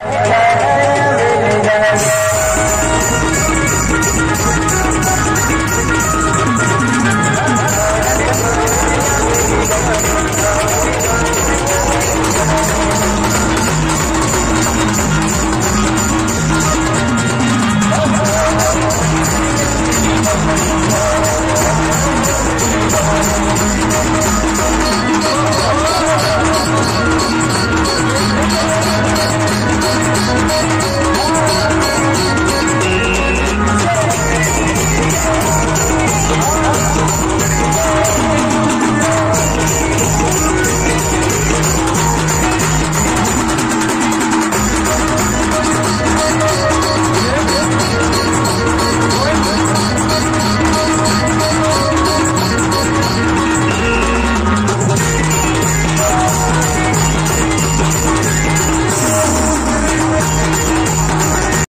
Yeah.